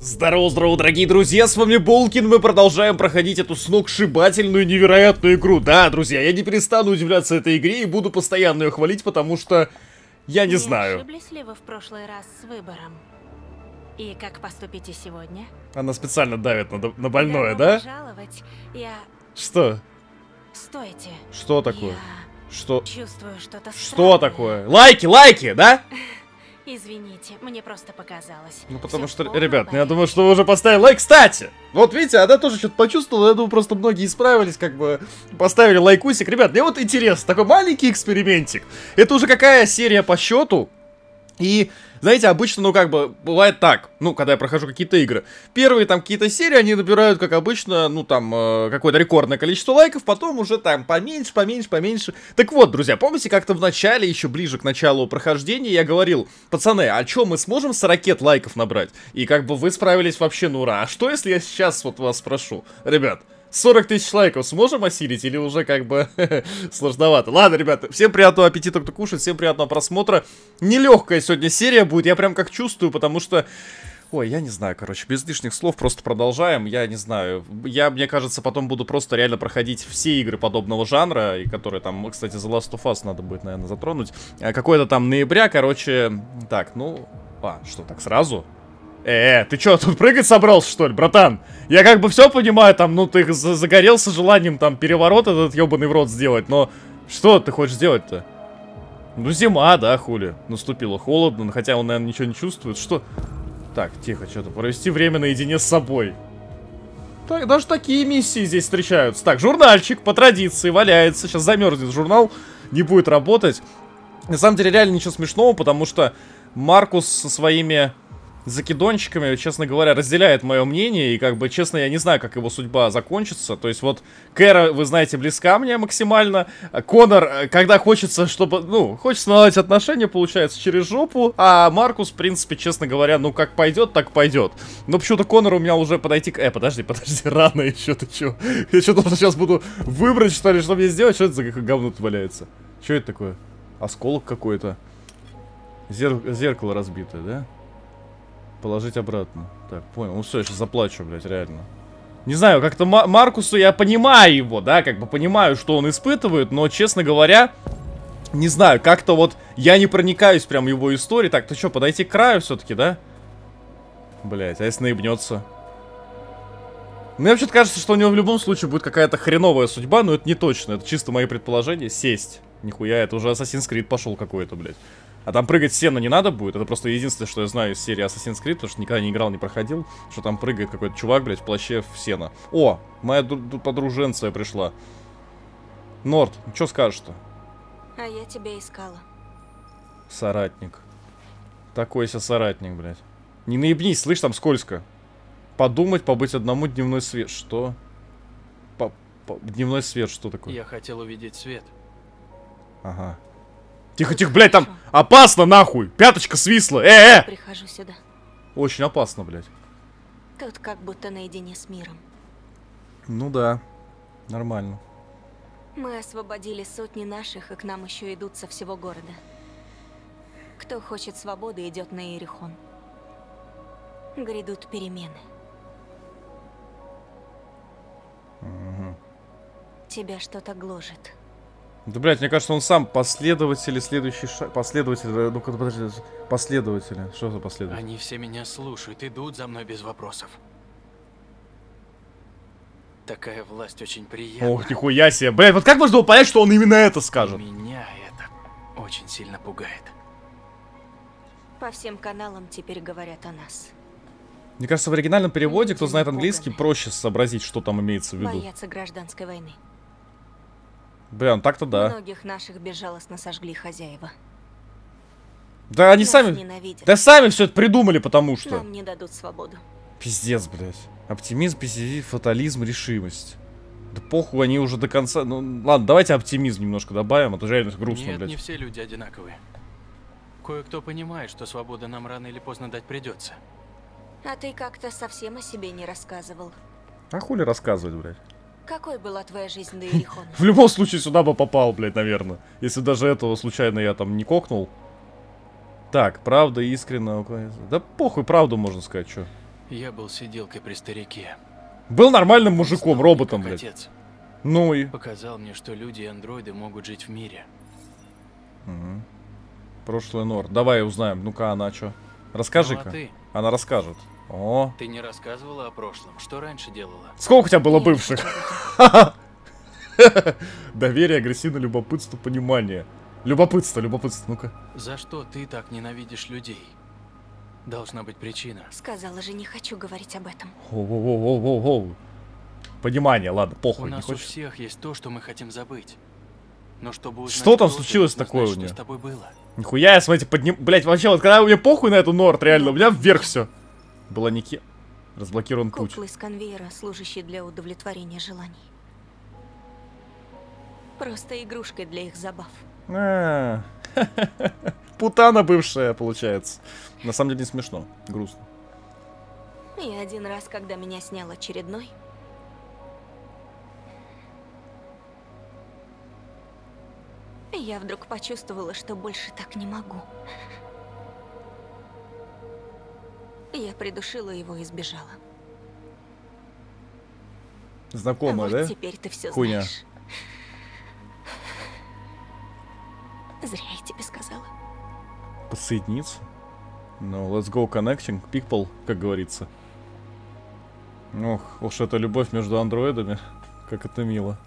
Здорово-здорово, дорогие друзья, с вами Болкин, мы продолжаем проходить эту сногсшибательную, невероятную игру. Да, друзья, я не перестану удивляться этой игре и буду постоянно ее хвалить, потому что я не, Не знаю. ошиблись ли вы в прошлый раз с выбором? И как поступите сегодня? Она специально давит на, на больное, Добро да? пожаловать. Я... Что? Стойте. Что такое? Я Что? чувствую что-то Что такое? Лайки, лайки, да? Извините, мне просто показалось. Ну, потому Всё что, ребят, ну, я думаю, что вы уже поставили лайк. Кстати, вот видите, она тоже что-то почувствовала, я думаю, просто многие исправились, как бы поставили лайкусик. Ребят, мне вот интересно, такой маленький экспериментик. Это уже какая серия по счету? И, знаете, обычно, ну, как бы, бывает так, ну, когда я прохожу какие-то игры. Первые там какие-то серии, они набирают, как обычно, ну, там, э, какое-то рекордное количество лайков, потом уже там поменьше, поменьше, поменьше. Так вот, друзья, помните, как-то в начале, еще ближе к началу прохождения, я говорил, пацаны, а что, мы сможем с ракет лайков набрать? И как бы вы справились вообще на ура. А что, если я сейчас вот вас спрошу? Ребят, 40 тысяч лайков сможем осилить или уже как бы сложновато? Ладно, ребята, всем приятного аппетита, кто кушает, всем приятного просмотра. Нелегкая сегодня серия будет, я прям как чувствую, потому что... Ой, я не знаю, короче, без лишних слов просто продолжаем. Я не знаю. Я, мне кажется, потом буду просто реально проходить все игры подобного жанра, и которые там, кстати, The Last of Us надо будет, наверное, затронуть. А, Какой-то там ноября, короче. Так, ну. А, что, так сразу? Э, ты чё, тут прыгать собрался, что ли, братан? Я как бы все понимаю, там, ну, ты за- загорелся желанием там переворот этот ебаный в рот сделать, но что ты хочешь сделать-то? Ну, зима, да, хули. Наступило холодно, ну, хотя он, наверное, ничего не чувствует. Что? Так, тихо, что-то. Провести время наедине с собой. Так, даже такие миссии здесь встречаются. Так, журнальчик по традиции валяется. Сейчас замерзнет журнал, не будет работать. На самом деле, реально ничего смешного, потому что Маркус со своими закидончиками, честно говоря, разделяет мое мнение, и как бы, честно, я не знаю, как его судьба закончится. То есть вот Кэра, вы знаете, близка мне максимально. Конор, э, когда хочется, чтобы, ну, хочется наладить отношения, получается, через жопу, а Маркус, в принципе, честно говоря, ну, как пойдет, так пойдет. Но почему-то Конор у меня уже подойти к... Э, подожди, подожди, рано еще, ты че? Я что должен сейчас буду выбрать, что ли, что мне сделать? Что это за говно тут валяется? Что это такое? Осколок какой-то. Зер- Зеркало разбитое, да? Положить обратно. Так, понял. Ну все, я сейчас заплачу, блядь, реально. Не знаю, как-то Ма- Маркусу я понимаю его, да, как бы понимаю, что он испытывает, но, честно говоря, не знаю, как-то вот я не проникаюсь прям его историей. Так, ты что, подойти к краю все-таки, да? Блять, а если наебнется? Мне вообще кажется, что у него в любом случае будет какая-то хреновая судьба, но это не точно, это чисто мои предположения. Сесть. Нихуя, это уже Assassin's Creed пошел какой-то, блядь. А там прыгать с сена не надо будет. Это просто единственное, что я знаю из серии Assassin's Creed, потому что никогда не играл, не проходил. Что там прыгает какой-то чувак, блядь, в плаще в сено. О, моя дру- дру- подруженция пришла. Норд, что скажешь-то? А я тебя искала. Соратник. Такой себе соратник, блядь. Не наебнись, слышь, там скользко. Подумать, побыть одному дневной свет. Что? По- по- Дневной свет, что такое? Я хотел увидеть свет. Ага. Тихо, тихо, блядь, там опасно, нахуй! Пяточка свисла! Э, э! Прихожу сюда. Очень опасно, блядь. Тут как будто наедине с миром. Ну да. Нормально. Мы освободили сотни наших, и к нам еще идут со всего города. Кто хочет свободы, идет на Иерихон. Грядут перемены. Тебя что-то гложет. Да, блядь, мне кажется, он сам последователь и следующий шаг... Последователь, э, ну-ка, подожди. Последователи. Что за последователь? Они все меня слушают, идут за мной без вопросов. Такая власть очень приятна. Ох, нихуя себе. Блядь, вот как можно было понять, что он именно это И скажет? Меня это очень сильно пугает. По всем каналам теперь говорят о нас. Мне кажется, в оригинальном переводе, кто знает английский, проще сообразить, что там имеется в виду. Боятся гражданской войны. Бля, ну так-то да. Многих наших безжалостно сожгли хозяева. Да они Нас сами... ненавидят. Да сами все это придумали, потому что... Нам не дадут свободу. Пиздец, блядь. Оптимизм, пессимизм, фатализм, решимость. Да похуй, они уже до конца... Ну, ладно, давайте оптимизм немножко добавим, а то реально грустно, Нет, блядь. не все люди одинаковые. Кое-кто понимает, что свобода нам рано или поздно дать придется. А ты как-то совсем о себе не рассказывал. А хули рассказывать, блядь? Какой была твоя жизнь до Ирихона? В любом случае сюда бы попал, блядь, наверное. Если даже этого случайно я там не кокнул. Так, правда, искренно. Да похуй, правду можно сказать, что. Я был сиделкой при старике. Был нормальным мужиком, Стал роботом, блядь. Отец Ну и... показал мне, что люди и андроиды могут жить в мире. Мгм. Прошлый Нор. Давай узнаем. Ну-ка, она что? Расскажи-ка. Ну, а ты? Она расскажет. О, Ты не рассказывала о прошлом. Что раньше делала? сколько у тебя было бывших? Доверие, агрессивное любопытство, понимание. Любопытство, любопытство, ну-ка. За что ты так ненавидишь людей? Должна быть причина. Сказала же, не хочу говорить об этом. Воу-воу-воу-воу-воу. Понимание, ладно, У похуй, не нас у хочешь. всех есть то, что мы хотим забыть. Но чтобы узнать, Что там случилось такое у? Что с тобой было? Нихуя, я, смотрите, подним... Блять, вообще, вот когда у меня похуй на эту Норт, реально, у меня вверх все. Была Ники... Разблокирован путь. Куклы с конвейера, служащие для удовлетворения желаний. Просто игрушкой для их забав. А, Путана бывшая, получается. На самом деле не смешно, грустно. И один раз, когда меня снял очередной... Я вдруг почувствовала, что больше так не могу. Я придушила его и сбежала. Знакомая, вот да? теперь ты все Хуйня. знаешь. Зря я тебе сказала. Подсоединиться? Ну, let's go connecting people, как говорится. Ох, уж это любовь между андроидами. Как это мило.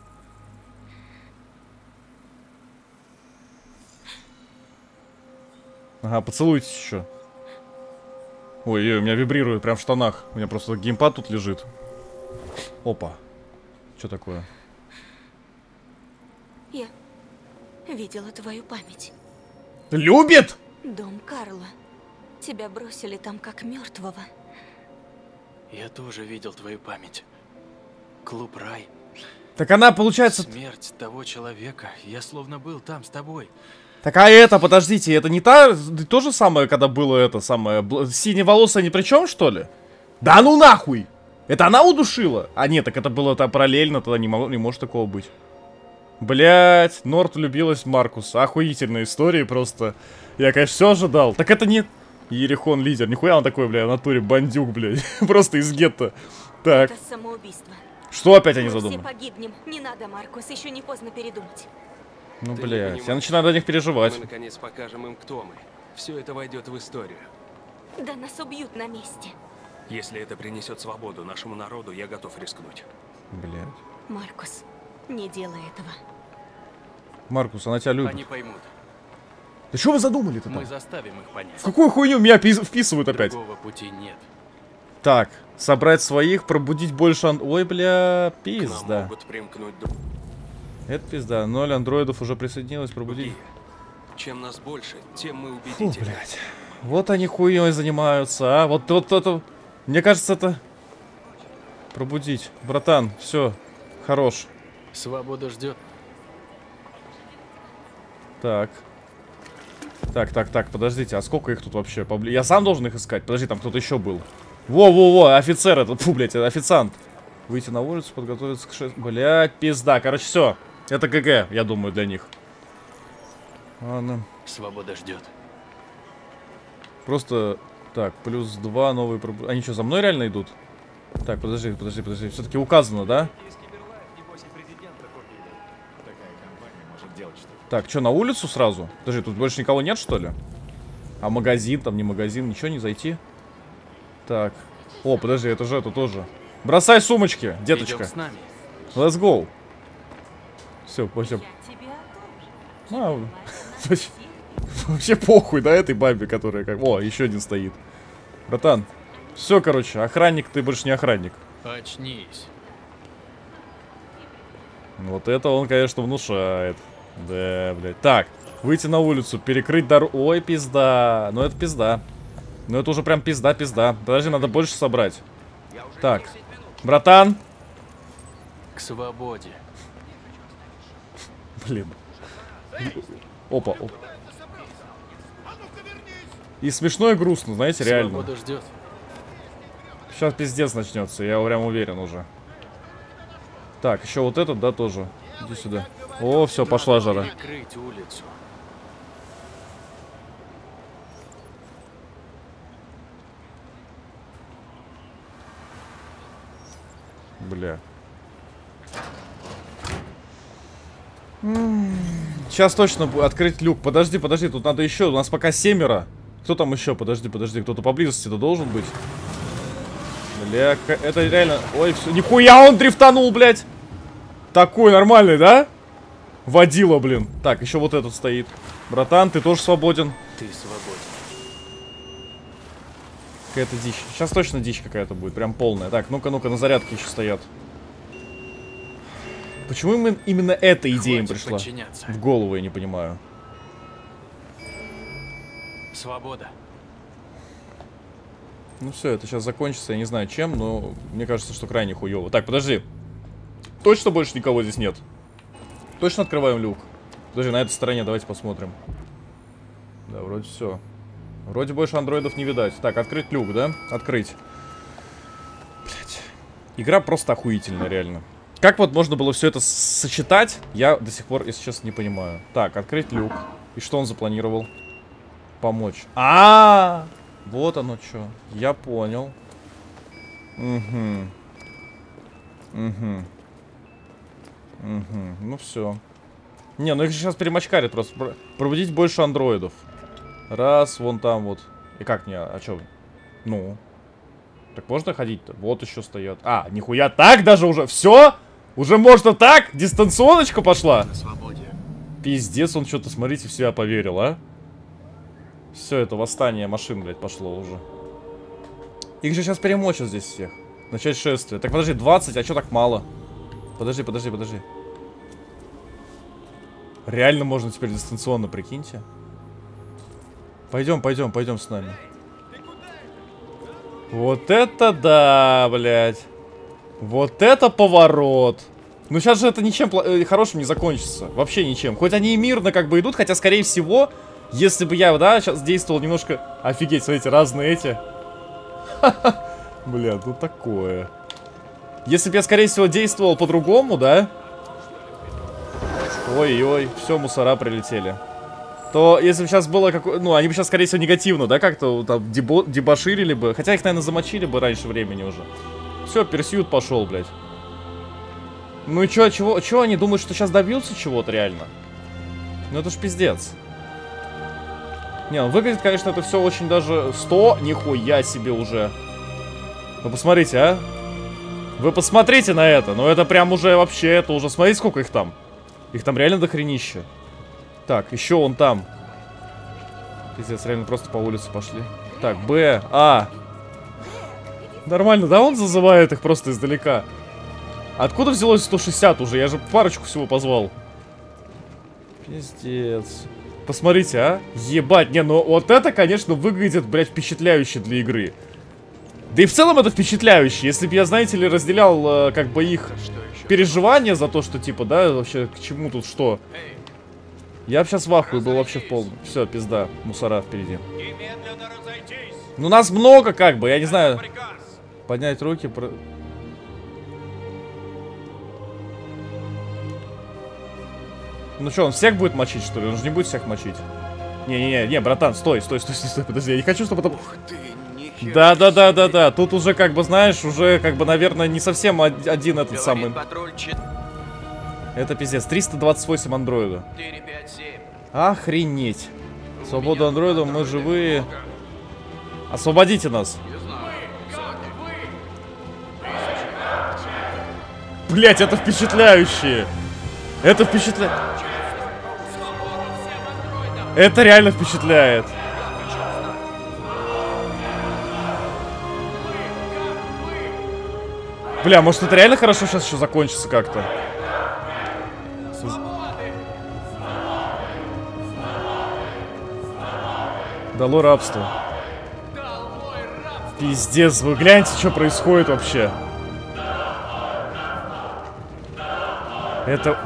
Ага, поцелуйтесь еще. Ой, ой, у меня вибрирует прям в штанах. У меня просто геймпад тут лежит. Опа. Что такое? Я видела твою память. Любит? Дом Карла. Тебя бросили там как мертвого. Я тоже видел твою память. Клуб Рай. Так она, получается... Смерть того человека. Я словно был там с тобой. Так а это, подождите, это не та, то же самое, когда было это самое, бл- синеволосая ни при чем, что ли? Да ну нахуй! Это она удушила? А нет, так это было там параллельно, тогда не, могло- не может такого быть. Блять, Норт влюбилась в Маркуса. Охуительная история просто. Я, конечно, все ожидал. Так это не Ерехон лидер. Нихуя он такой, бля, в натуре бандюк, блядь. Просто из гетто. Так, Это самоубийство. что опять они Мы все задумали? погибнем. Не надо, Маркус, еще не поздно передумать. Ну, блядь, я начинаю до них переживать. Мы наконец покажем им, кто мы. Все это войдет в историю. Да нас убьют на месте. Если это принесет свободу нашему народу, я готов рискнуть. Блядь. Маркус, не делай этого. Маркус, она тебя любит. Они поймут. Да что вы задумали-то там? Мы заставим их понять. В какую хуйню меня пис- вписывают опять? Другого пути нет. Так, собрать своих, пробудить больше ан... Ой, бля, К нам пизда. могут примкнуть Это пизда. Ноль андроидов уже присоединилось, пробудить. Чем нас больше, тем мы Фу, убедительнее. блядь. Вот они хуйней занимаются, а? Вот, вот это... Мне кажется, это... Пробудить. Братан, все, хорош. Свобода ждет. Так. Так, так, так, подождите, а сколько их тут вообще? Побли- Я сам должен их искать? Подожди, там кто-то еще был. Во-во-во, офицер этот, фу, блядь, официант. Выйти на улицу, подготовиться к шест... Блядь, пизда. Короче, все. Это ГГ, я думаю, для них. Ладно. Свобода ждет. Просто... Так, плюс два новые... пробу- Они что, за мной реально идут? Так, подожди, подожди, подожди. Все-таки указано, да? Так, что, на улицу сразу? Подожди, тут больше никого нет, что ли? А магазин, там не магазин, ничего не зайти? Так. О, подожди, это же это тоже. Бросай сумочки, деточка. Let's go. Все, вообще, тебе А, вообще, вообще похуй, да, этой бабе, которая как... О, еще один стоит. Братан, все, короче, охранник, ты больше не охранник. Очнись. Вот это он, конечно, внушает. Да, блядь. Так, выйти на улицу, перекрыть дорогу. Ой, пизда. Ну это пизда. Ну это уже прям пизда-пизда. Подожди, надо больше собрать. Так, братан. К свободе. Блин. Опа, опа. И смешно и грустно, знаете, реально. Сейчас пиздец начнется, я прям уверен уже. Так, еще вот этот, да, тоже. Иди сюда. О, все, пошла жара. Бля. Сейчас точно открыть люк. Подожди, подожди, тут надо еще. У нас пока семеро. Кто там еще? Подожди, подожди. Кто-то поблизости-то должен быть. Бля, это реально... Ой, все. Нихуя он дрифтанул, блядь! Такой нормальный, да? Водила, блин. Так, еще вот этот стоит. Братан, ты тоже свободен. Ты свободен. Какая-то дичь. Сейчас точно дичь какая-то будет, прям полная. Так, ну-ка, ну-ка, на зарядке еще стоят. Почему им именно эта идея им пришла? В голову я не понимаю. Свобода. Ну все, это сейчас закончится, я не знаю чем, но мне кажется, что крайне хуево. Так, подожди. Точно больше никого здесь нет? Точно открываем люк? Подожди, на этой стороне давайте посмотрим. Да, вроде все. Вроде больше андроидов не видать. Так, открыть люк, да? Открыть. Блять. Игра просто охуительная, реально. Как вот можно было все это сочетать, я до сих пор, если честно, не понимаю. Так, открыть люк. И что он запланировал? Помочь. А, -а, -а! вот оно что. Я понял. Угу. Угу. Угу. Ну все. Не, ну их сейчас перемочкарит просто. Про- Пробудить больше андроидов. Раз, вон там вот. И как не, а чё? Ну. Так можно ходить-то? Вот еще стоят. А, нихуя так даже уже. Все? Уже можно так? Дистанционочка пошла? На свободе. Пиздец, он что-то, смотрите, в себя поверил, а? Все, это восстание машин, блядь, пошло уже. Их же сейчас перемочат здесь всех. Начать шествие. Так, подожди, 20, а что так мало? Подожди, подожди, подожди. Реально можно теперь дистанционно, прикиньте. Пойдем, пойдем, пойдем с нами. Вот это да, блядь. Вот это поворот. Ну сейчас же это ничем э, хорошим не закончится. Вообще ничем. Хоть они и мирно как бы идут, хотя, скорее всего, если бы я, да, сейчас действовал немножко... Офигеть, смотрите, разные эти. Бля, ну такое. Если бы я, скорее всего, действовал по-другому, да? Ой-ой, все, мусора прилетели. То, если бы сейчас было какое... Ну, они бы сейчас, скорее всего, негативно, да, как-то там дебо- дебоширили бы. Хотя их, наверное, замочили бы раньше времени уже. Все, персьют пошел, блядь. Ну и чё, чего, чё они думают, что сейчас добьются чего-то реально? Ну это ж пиздец. Не, ну выглядит, конечно, это все очень даже 100, нихуя себе уже. Ну посмотрите, а. Вы посмотрите на это, ну это прям уже вообще, это уже, смотрите, сколько их там. Их там реально дохренища. Так, еще он там. Пиздец, реально просто по улице пошли. Так, Б, А. Нормально, да, он зазывает их просто издалека. Откуда взялось 160 уже? Я же парочку всего позвал. Пиздец. Посмотрите, а? Ебать, не, ну вот это, конечно, выглядит, блядь, впечатляюще для игры. Да и в целом это впечатляюще. Если бы я, знаете ли, разделял, э, как бы их еще? переживания за то, что, типа, да, вообще, к чему тут что. Я бы сейчас в ахуе был вообще в полном. Все, пизда, мусора впереди. Ну нас много, как бы, я не знаю. Поднять руки, про... Ну что, он всех будет мочить, что ли? Он же не будет всех мочить. Не-не-не, не, братан, стой, стой, стой, стой, стой, подожди, я не хочу, чтобы это... Ух ты, нихера Да-да-да-да-да, тут уже, как бы, знаешь, уже, как бы, наверное, не совсем од- один этот Говорит самый... патруль Это пиздец, 328 андроида. 457. Охренеть. Свобода андроида, мы живые. Освободите нас. Блять, это впечатляюще. Это впечатляет. Это реально впечатляет. Бля, может это реально хорошо сейчас еще закончится как-то? Дало рабство. Пиздец, вы гляньте, что происходит вообще. Это...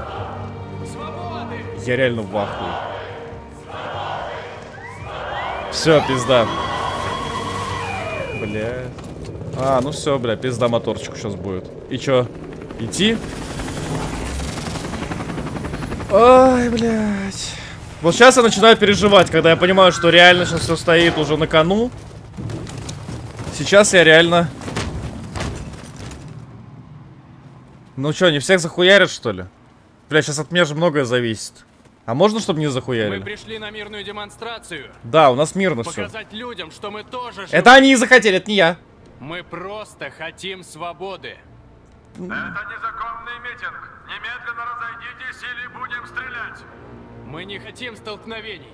Я реально в ахуе. Все, пизда. Бля. А, ну все, бля, пизда моторчику сейчас будет. И чё? Идти? Ой, блядь. Вот сейчас я начинаю переживать, когда я понимаю, что реально сейчас все стоит уже на кону. Сейчас я реально... Ну что, не всех захуярят, что ли? Бля, сейчас от меня же многое зависит. А можно, чтобы не Мы захуярили? пришли на мирную демонстрацию. Да, у нас мирно все. Показать людям, что мы тоже живы. Это они и захотели, это не я. Мы просто хотим свободы. Это незаконный митинг. Немедленно разойдитесь или будем стрелять. Мы не хотим столкновений.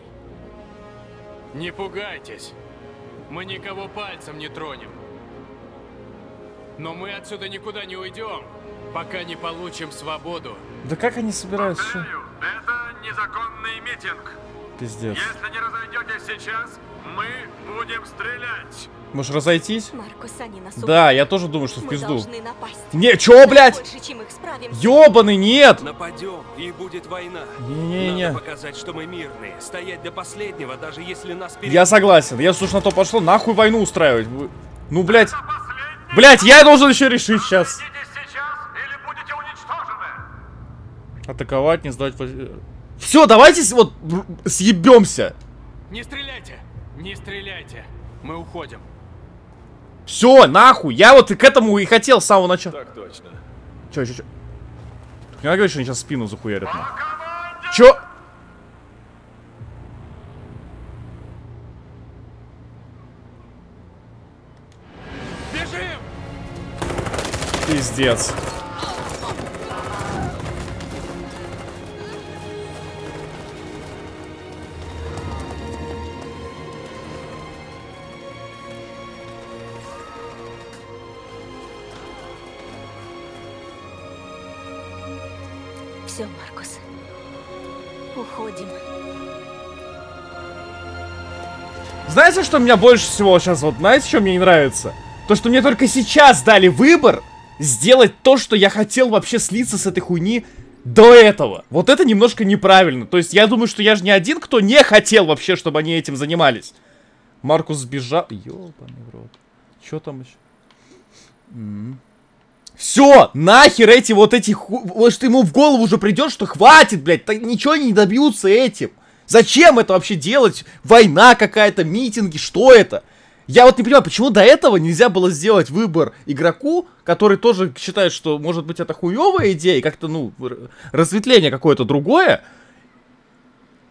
Не пугайтесь. Мы никого пальцем не тронем. Но мы отсюда никуда не уйдем, пока не получим свободу. Да как они собираются? Повторяю, это незаконный митинг. Пиздец. Если не разойдетесь сейчас, мы будем стрелять. Можешь разойтись? Маркус, они нас Да, я тоже думаю, что в Мы пизду. Не, чё, блядь? Больше, чем их справимся. Ёбаный, нет! Нападем, и будет война. Не-не-не. Надо показать, что мы мирные. Стоять до последнего, даже если нас перед... Я согласен. Если уж на то пошло, нахуй войну устраивать. Ну, блядь. Блядь, я должен еще решить сейчас Атаковать, не сдать... Все, давайте вот съебемся. Не стреляйте! Не стреляйте! Мы уходим. Все, нахуй. Я вот и к этому и хотел с самого начала. Так точно. Че, че, че? Не надо говорить, что они сейчас спину захуярят. Команде! Чё? Бежим! Пиздец. Знаете, что меня больше всего сейчас, вот знаете, что мне не нравится? То, что мне только сейчас дали выбор сделать то, что я хотел вообще слиться с этой хуйни до этого. Вот это немножко неправильно. То есть я думаю, что я же не один, кто не хотел вообще, чтобы они этим занимались. Маркус сбежал. Ёбаный в рот. Чё там еще? Все, нахер эти вот эти ху... Вот что ему в голову уже придет, что хватит, блядь, так ничего не добьются этим. Зачем это вообще делать? Война какая-то, митинги, что это? Я вот не понимаю, почему до этого нельзя было сделать выбор игроку, который тоже считает, что может быть это хуевая идея, как-то, ну, разветвление какое-то другое.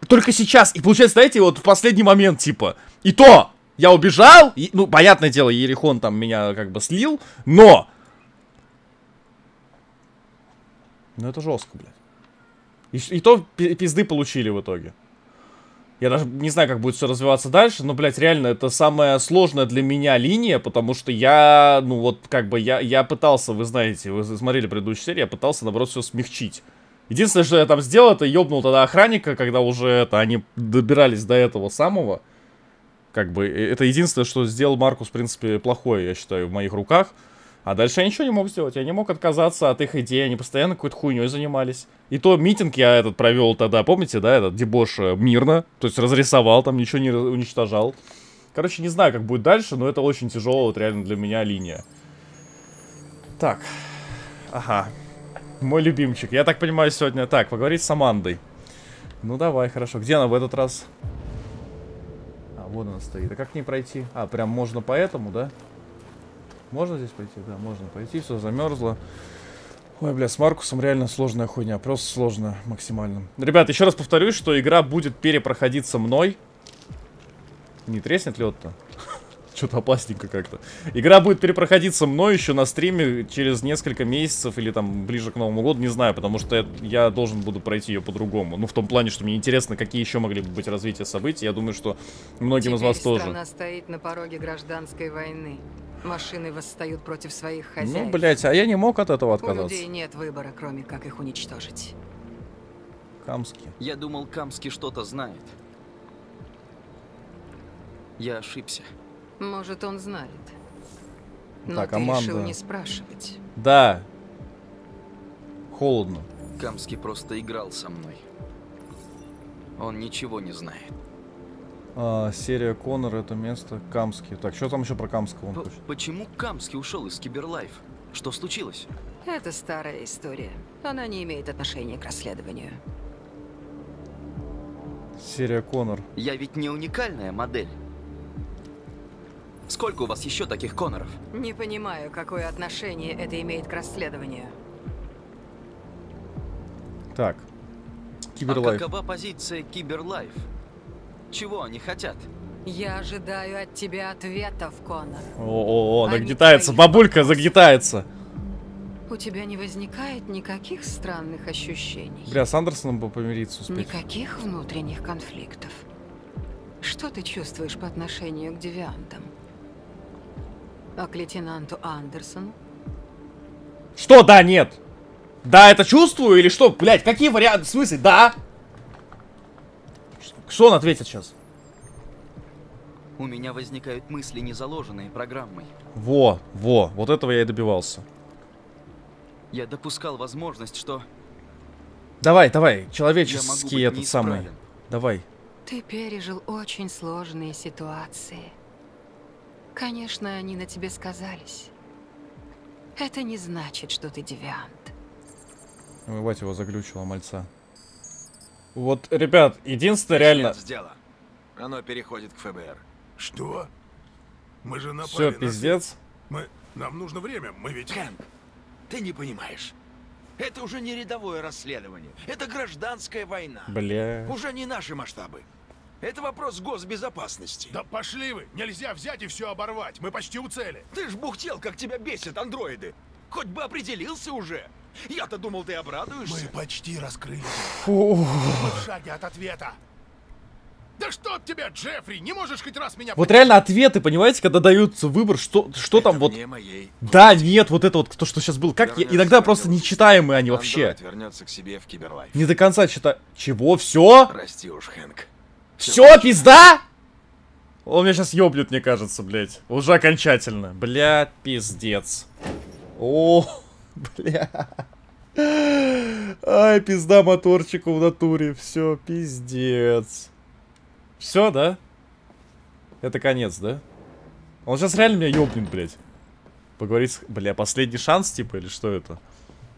Только сейчас. И получается, знаете, вот в последний момент, типа, и то, я убежал, и, ну, понятное дело, Ерихон там меня как бы слил, но... Ну, это жестко, блядь. И, и то пи- пизды получили в итоге. Я даже не знаю, как будет все развиваться дальше, но, блядь, реально, это самая сложная для меня линия, потому что я, ну, вот, как бы, я, я пытался, вы знаете, вы смотрели предыдущую серию, я пытался, наоборот, все смягчить. Единственное, что я там сделал, это ёбнул тогда охранника, когда уже это, они добирались до этого самого. Как бы, э, это единственное, что сделал Маркус, в принципе, плохое, я считаю, в моих руках. А дальше я ничего не мог сделать. Я не мог отказаться от их идей. Они постоянно какой-то хуйней занимались. И то митинг я этот провел тогда, помните, да, этот дебош э, мирно. То есть разрисовал, там ничего не уничтожал. Короче, не знаю, как будет дальше, но это очень тяжелая вот реально для меня линия. Так. Ага. Мой любимчик. Я так понимаю, сегодня... Так, поговорить с Амандой. Ну давай, хорошо. Где она в этот раз? А, вот она стоит. А как к ней пройти? А, прям можно по этому, да? Можно здесь пойти? Да, можно пойти. Все замерзло. Ой, бля, с Маркусом реально сложная хуйня. Просто сложно максимально. Ребят, еще раз повторюсь, что игра будет перепроходиться мной. Не треснет лед-то? Что-то опасненько как-то. Игра будет перепроходиться мной еще на стриме через несколько месяцев или там ближе к Новому году, не знаю, потому что я, должен буду пройти ее по-другому. Ну, в том плане, что мне интересно, какие еще могли бы быть развития событий. Я думаю, что многим из вас Теперь тоже. страна стоит на пороге гражданской войны. Машины восстают против своих хозяев. Ну, блять, а я не мог от этого У отказаться. людей нет выбора, кроме как их уничтожить. Камский. Я думал, Камский что-то знает. Я ошибся. Может, он знает. Но Так, ты Аманда. решил не спрашивать. Да. Холодно. Камский просто играл со мной. Он ничего не знает. А, серия Конор, это место. Камский. Так, что там еще про Камского он П- хочет? почему Камский ушел из Киберлайф? Что случилось? Это старая история. Она не имеет отношения к расследованию. Серия Конор. Я ведь не уникальная модель. Сколько у вас еще таких Коноров? Не понимаю, какое отношение это имеет к расследованию. Так. А Киберлайф. какова позиция Киберлайф? Чего они хотят? Я ожидаю от тебя ответов, Конор. О-о-о, Они нагнетается. твои Бабулька загнетается. У тебя не возникает никаких странных ощущений. Бля, с Андерсоном бы помириться успеть. Никаких внутренних конфликтов. Что ты чувствуешь по отношению к девиантам? А к лейтенанту Андерсону? Что, да, нет? Да, это чувствую или что? Блять, какие варианты? В смысле, да? Что он ответит сейчас? У меня возникают мысли, не заложенные программой. Во, во, вот этого я и добивался. Я допускал возможность, что Давай, давай, человеческий этот самый. Давай. Ты пережил очень сложные ситуации. Конечно, они на тебе сказались. Это не значит, что ты девиант. Ой, Бать его заглючила, мальца. Вот, ребят, единственное реально... Дело. Оно переходит к ФБР. Что? Мы же напали Все, на пиздец. Мы... Нам нужно время, мы ведь... Кэнк, ты не понимаешь. Это уже не рядовое расследование. Это гражданская война. Бля. Уже не наши масштабы. Это вопрос госбезопасности. Да пошли вы! Нельзя взять и все оборвать. Мы почти у цели. Ты ж бухтел, как тебя бесят андроиды. Хоть бы определился уже. Я-то думал, ты обрадуешься. Мы почти раскрыли. Фу. В шаге от ответа. Да что от тебя, Джеффри? Не можешь хоть раз меня... Вот реально ответы, понимаете, когда даются выбор, что, что там вот... Моей... Да, нет, вот это вот, то, что сейчас было. Как я- иногда просто нечитаемые они вообще. Вернется к себе в Киберлайф. Не до конца читаю. Чего? Все? Прости уж, Хэнк. Все, пизда? Он меня сейчас ёбнет, мне кажется, блядь. Уже окончательно. Бля, пиздец. О, бля. Ай, пизда моторчику в натуре. Все, пиздец. Все, да? Это конец, да? Он сейчас реально меня ёбнет, блядь. Поговорить с... Бля, последний шанс, типа, или что это?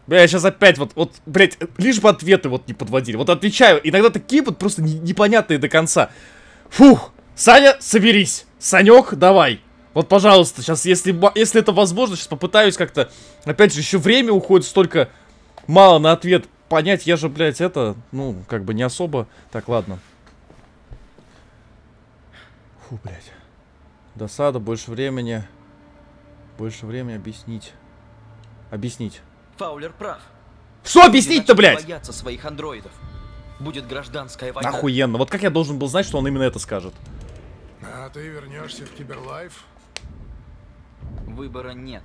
Бля, я сейчас опять вот, вот, блядь, лишь бы ответы вот не подводили. Вот отвечаю, иногда такие вот просто не- непонятные до конца. Фух, Саня, соберись. Санек, давай. Вот, пожалуйста, сейчас, если, если это возможно, сейчас попытаюсь как-то... Опять же, еще время уходит столько мало на ответ. Понять, я же, блядь, это, ну, как бы не особо... Так, ладно. Фу, блядь. Досада, больше времени. Больше времени объяснить. Объяснить. Фаулер прав. Что объяснить-то, блядь? бояться своих андроидов. Будет гражданская война. Охуенно. Вот как я должен был знать, что он именно это скажет? А ты вернешься в Киберлайф? Выбора нет.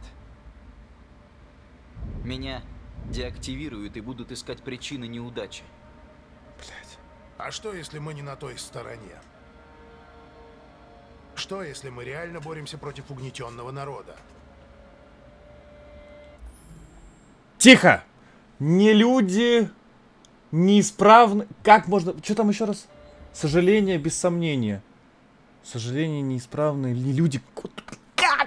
Меня деактивируют и будут искать причины неудачи. Блядь. А что, если мы не на той стороне? Что, если мы реально боремся против угнетенного народа? Тихо! Не люди, неисправны... Как можно... Что там еще раз? Сожаление без сомнения. Сожаление, неисправные не люди...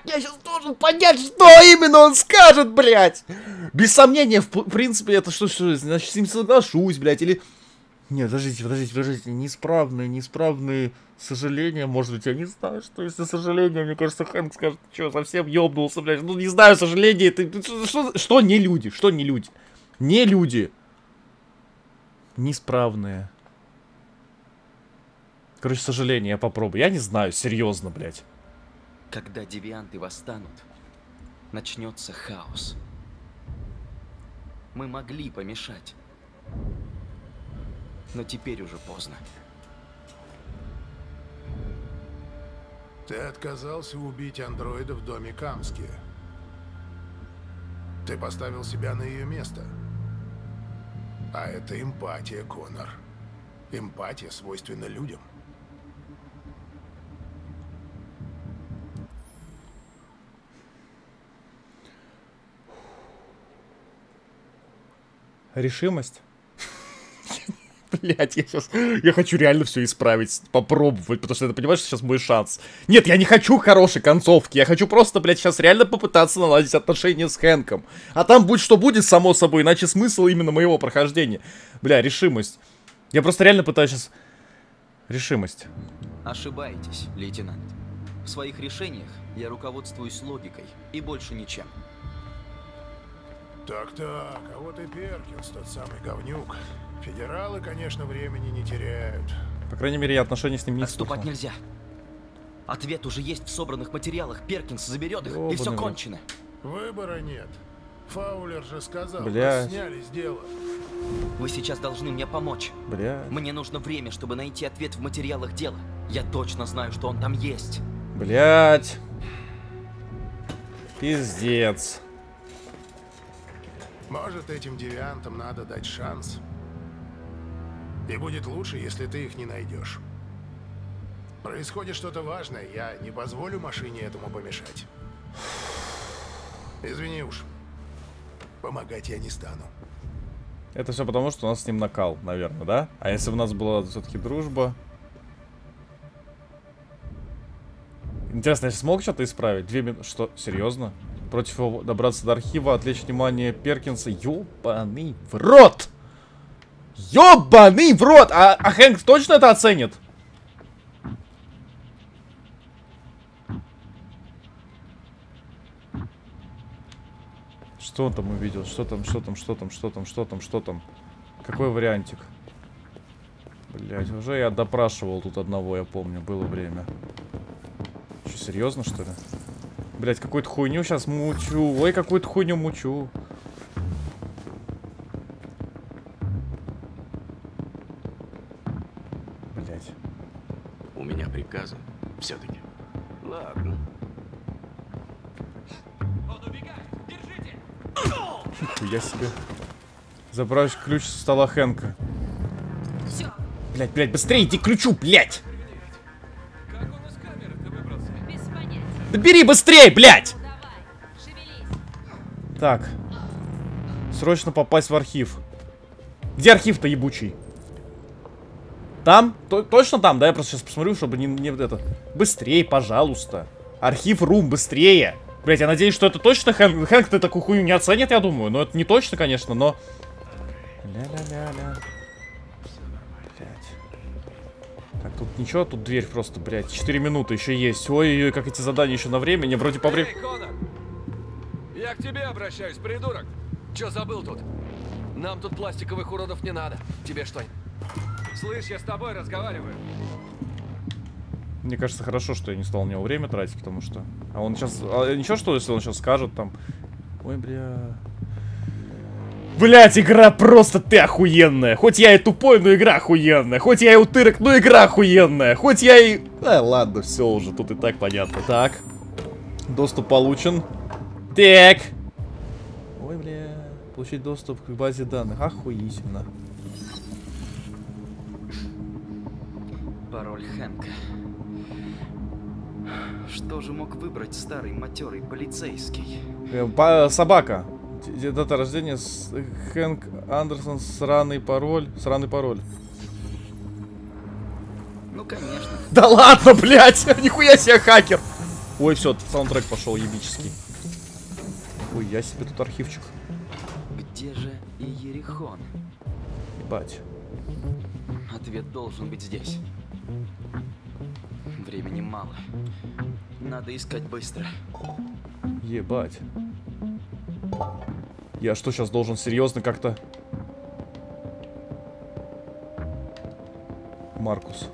Я сейчас должен понять, что именно он скажет, блядь? Без сомнения, в принципе, это что, что, значит, с ним соглашусь, блядь, или... Нет, подождите, подождите, подождите, неисправные, неисправные сожаления, может быть, я не знаю, что если сожаление, мне кажется, Хэнк скажет, что, совсем ёбнулся, блядь, ну, не знаю, сожаление, это, что, что, что не люди, что не люди, не люди, неисправные. Короче, сожаление, я попробую, я не знаю, серьезно, блядь. Когда девианты восстанут, начнется хаос. Мы могли помешать. Но теперь уже поздно. Ты отказался убить андроида в доме Камски. Ты поставил себя на ее место. А это эмпатия, Конор. Эмпатия свойственна людям. Решимость? Блять, я сейчас... Я хочу реально все исправить, попробовать, потому что это, понимаешь, сейчас мой шанс. Нет, я не хочу хорошей концовки, я хочу просто, блядь, сейчас реально попытаться наладить отношения с Хэнком. А там будь что будет, само собой, иначе смысл именно моего прохождения. Бля, решимость. Я просто реально пытаюсь сейчас... Решимость. Ошибаетесь, лейтенант. В своих решениях я руководствуюсь логикой и больше ничем. Так-так, а вот и Перкинс, тот самый говнюк. Федералы, конечно, времени не теряют. По крайней мере, я отношения с ним не Отступать испытывал. нельзя. Ответ уже есть в собранных материалах. Перкинс заберет их, и Ёбаный все в рот. кончено. Выбора нет. Фаулер же сказал, Блядь. нас сняли с дела. Вы сейчас должны мне помочь. Бля, Мне нужно время, чтобы найти ответ в материалах дела. Я точно знаю, что он там есть. блять. Пиздец. Может, этим девиантам надо дать шанс. И будет лучше, если ты их не найдешь. Происходит что-то важное, я не позволю машине этому помешать. Извини уж. Помогать я не стану. Это все потому, что у нас с ним накал, наверное, да? А если бы у нас была все-таки дружба... Интересно, я смог что-то исправить? Две минуты... Что? Серьезно? Против его добраться до архива, отвлечь внимание Перкинса. Ёбаный в рот! Ёбаный в рот! А, а Хэнк точно это оценит? Что он там увидел? Что там, что там, что там, что там, что там, что там? Какой вариантик? Блять, уже я допрашивал тут одного, я помню, было время. Че, серьезно, что ли? Блять, какую-то хуйню сейчас мучу. Ой, какую-то хуйню мучу. Блять. У меня приказы. Все-таки. Ладно. Хуя себе. Забрать ключ со стола Хэнка. Все, Блять, блять, быстрее иди к ключу, блять! Да бери быстрее, шевелись. Так. Срочно попасть в архив. Где архив-то ебучий? Там? То- точно там, да? Я просто сейчас посмотрю, чтобы не, не вот это. Быстрее, пожалуйста. Архив рум, быстрее. Блять, я надеюсь, что это точно Хэнк. Хэнк ты такую хуйню не оценит, я думаю. Но это не точно, конечно, но... Ля-ля-ля-ля. Тут ничего, тут дверь просто, блять. 4 минуты еще есть. Ой-ой-ой, как эти задания еще на время. Не вроде по времени. Я к тебе обращаюсь, придурок! Че забыл тут? Нам тут пластиковых уродов не надо. Тебе что? Слышь, я с тобой разговариваю. Мне кажется, хорошо, что я не стал на него время тратить, потому что... А он сейчас... А ничего, что если он сейчас скажет там... Ой, бля... Блять, игра просто ты охуенная. Хоть я и тупой, но игра охуенная. Хоть я и утырок, но игра охуенная. Хоть я и... А, ладно, все уже, тут и так понятно. Так. Доступ получен. Так. Ой, бля. Получить доступ к базе данных. Охуительно. Пароль Хэнка. Что же мог выбрать старый матерый полицейский? Э, па- собака. Дата рождения с- Хэнк Андерсон, сраный пароль. Сраный пароль. Ну, конечно. Да ладно, блядь! Нихуя себе хакер! Ой, все, саундтрек пошел ебический. Ой, я себе тут архивчик. Где же Иерихон? Ебать. Ответ должен быть здесь. Времени мало. Надо искать быстро. Ебать. Я что, сейчас должен серьезно как-то... Маркус.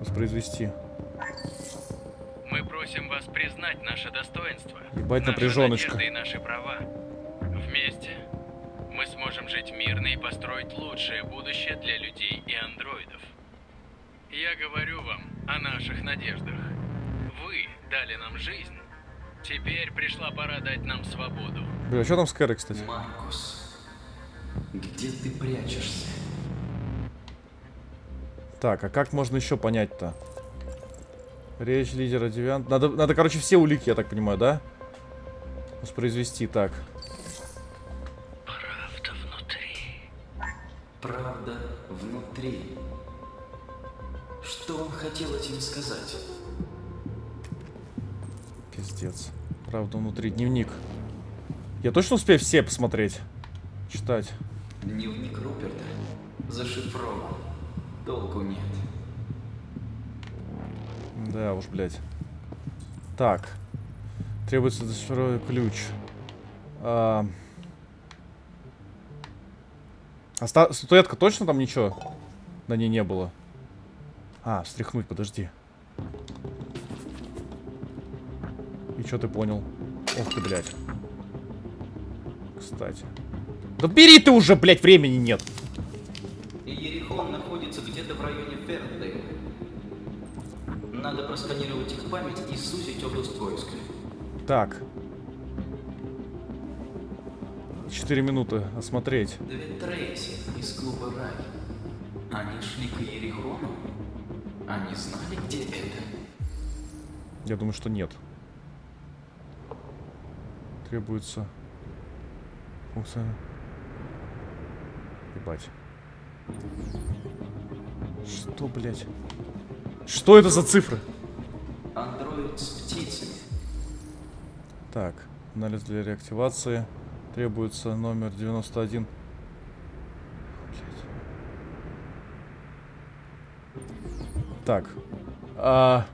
Воспроизвести. Мы просим вас признать наше достоинство, Ебать напряженочка. и наши права. Вместе мы сможем жить мирно и построить лучшее будущее для людей и андроидов. Я говорю вам о наших надеждах. Вы дали нам жизнь. Теперь пришла пора дать нам свободу. Бля, что там с Кэрой, кстати? Маркус, где ты прячешься? Так, а как можно еще понять-то? Речь лидера девиант. Надо, надо, короче, все улики, я так понимаю, да? Воспроизвести, так. Правда, внутри дневник. Я точно успею все посмотреть? Читать. Дневник Руперта зашифрован. Толку нет. Да уж, блядь. Так. Требуется цифровой ключ. А... а ста- статуэтка точно там ничего на ней не было? А, встряхнуть, подожди. И что ты понял? Ох ты, блядь. Кстати. Да бери ты уже, блядь, времени нет. Ерихон находится где-то в районе Ферндейла. Надо просканировать их память и сузить область поиска. Так. Четыре минуты осмотреть. Две Трейси из клуба Рай. Они шли к Ерихону? Они знали, где это? Я думаю, что нет. Требуется... Функция... Ебать. Что, блядь? Что это за цифры? Андроид с птицами. Так, анализ для реактивации. Требуется номер 91. Блядь. Так. А...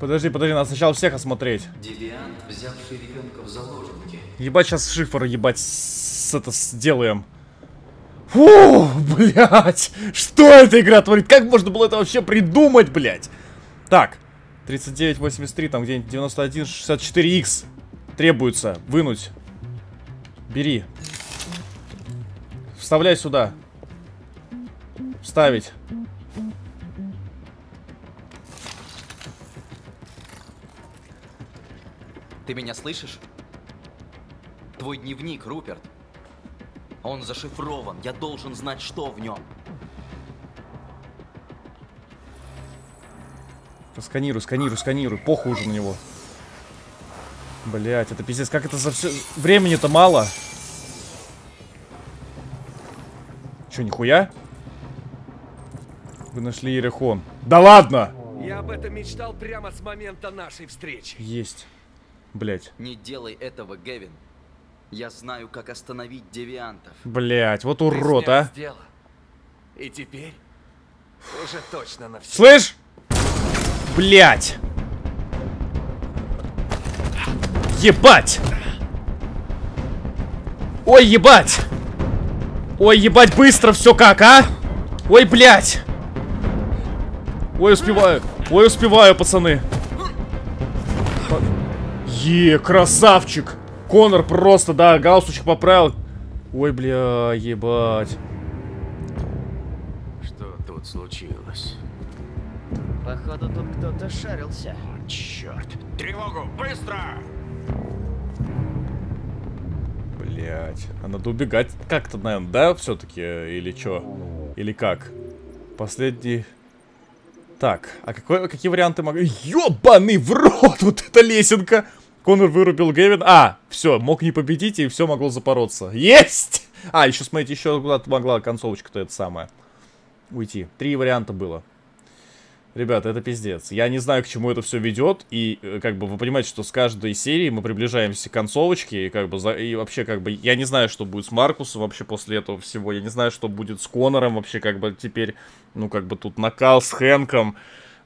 Подожди, подожди, надо сначала всех осмотреть. Девиант, взявший ребенка в заложники. Ебать, сейчас шифр, ебать, с это сделаем. Фу, блядь, что эта игра творит? Как можно было это вообще придумать, блядь? Так, 3983, там где-нибудь 9164X требуется вынуть. Бери. Вставляй сюда. Вставить. Ты меня слышишь? Твой дневник, Руперт. Он зашифрован. Я должен знать, что в нем. Сканируй, сканируй, сканируй. Похуй уже на него. Блять, это пиздец. Как это за все... Времени-то мало. Че, нихуя? Вы нашли Ерехон. Да ладно! Я об этом мечтал прямо с момента нашей встречи. Есть. Блять. Не делай этого, Гевин. Я знаю, как остановить девиантов. Блять, вот урод, а. с дела. И теперь уже точно на все. Слышь? Блять. Ебать! Ой, ебать! Ой, ебать, быстро все как, а? Ой, блять! Ой, успеваю. Ой, успеваю, пацаны. Е, красавчик. Конор просто, да, галстучек поправил. Ой, бля, ебать. Что тут случилось? Походу тут кто-то шарился. Черт! Тревогу! Быстро! Блять, а надо убегать как-то, наверное, да, все-таки? Или чё? Или как? Последний... Так, а какой, какие варианты могу... Ёбаный в рот! Вот эта лесенка! Конор вырубил Гевин. А, все, мог не победить, и все могло запороться. Есть! А, еще, смотрите, еще куда-то могла концовочка-то это самое. Уйти. Три варианта было. Ребята, это пиздец. Я не знаю, к чему это все ведет. И, э, как бы, вы понимаете, что с каждой серии мы приближаемся к концовочке. И, как бы, за... и вообще, как бы, я не знаю, что будет с Маркусом вообще после этого всего. Я не знаю, что будет с Конором вообще, как бы, теперь, ну, как бы, тут накал с Хэнком.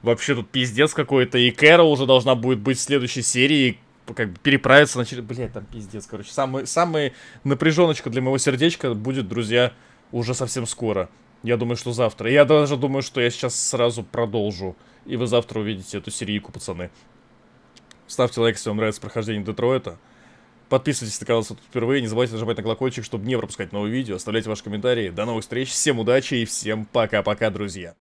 Вообще, тут пиздец какой-то. И Кэрол уже должна будет быть в следующей серии как бы переправиться на через... Блять, там пиздец, короче. Самый, самый напряженочка для моего сердечка будет, друзья, уже совсем скоро. Я думаю, что завтра. Я даже думаю, что я сейчас сразу продолжу. И вы завтра увидите эту серийку, пацаны. Ставьте лайк, если вам нравится прохождение Детройта. Подписывайтесь на канал, если тут впервые. Не забывайте нажимать на колокольчик, чтобы не пропускать новые видео. Оставляйте ваши комментарии. До новых встреч. Всем удачи и всем пока-пока, друзья.